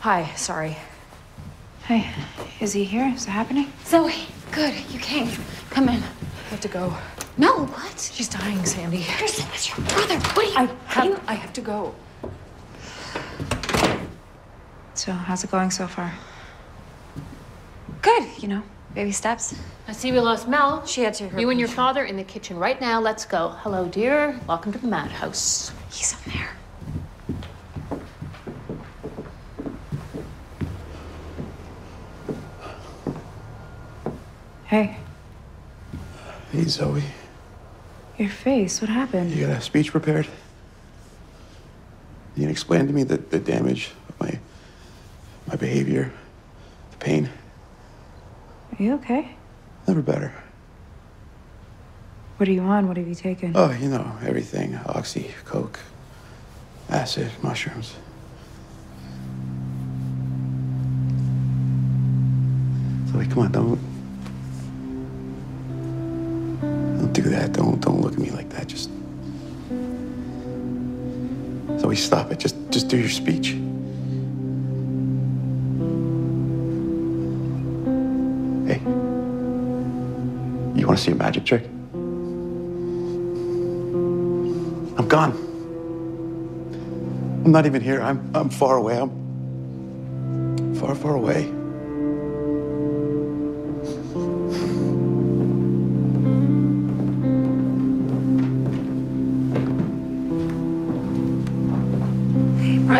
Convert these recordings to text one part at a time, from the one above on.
Hi, sorry. Hey, is he here? Is it happening? Zoe, good, you came. Come in. I have to go. No, what? She's dying, Sandy. Kristen, it's your brother. What are you? I what are have, you- I have to go. So, how's it going so far? Good, you know, baby steps. I see we lost Mel. She had to. Her You and your father in the kitchen right now. Let's go. Hello, dear. Welcome to the madhouse. He's up there. Hey, Hey, Zoe. your face. What happened? You got a speech prepared? You can explain to me the, the damage of my my behavior, the pain. Are you okay? Never better. What are you on? What have you taken? Oh, you know, everything. Oxy, coke, acid, mushrooms. Zoe, come on, don't. That. Don't don't look at me like that. Just. Zoe, stop it. Just just do your speech. Hey. You want to see a magic trick? I'm gone. I'm not even here. I'm I'm far away. I'm far, far away.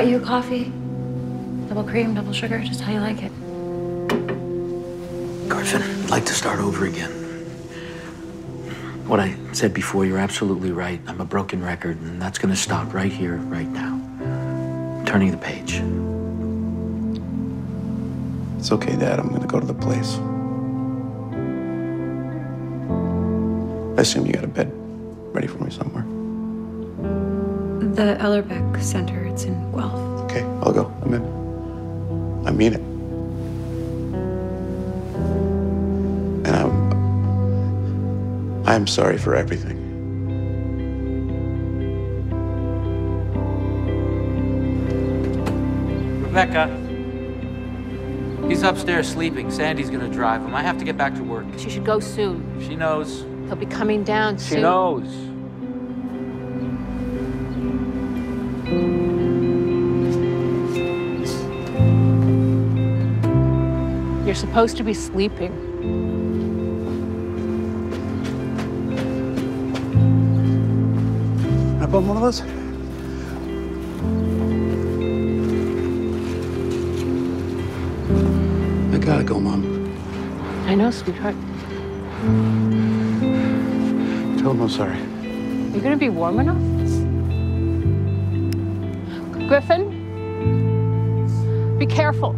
Brought you a coffee. Double cream, double sugar, just how you like it. Griffin, I'd like to start over again. What I said before, you're absolutely right. I'm a broken record, and that's going to stop right here, right now. Turning the page. It's okay, Dad. I'm gonna go to the place. I assume you got a bed ready for me somewhere. The Ellerbeck Center. It's in Guelph. Okay, I'll go. I'm in. I mean it. And I'm. I'm sorry for everything. Rebecca. He's upstairs sleeping. Sandy's gonna drive him. I have to get back to work. She should go soon. She knows. He'll be coming down She soon. She knows. You're supposed to be sleeping. Up on one of those? I gotta go, Mom. I know, sweetheart. Tell him I'm sorry. You're gonna be warm enough? Griffin? Be careful.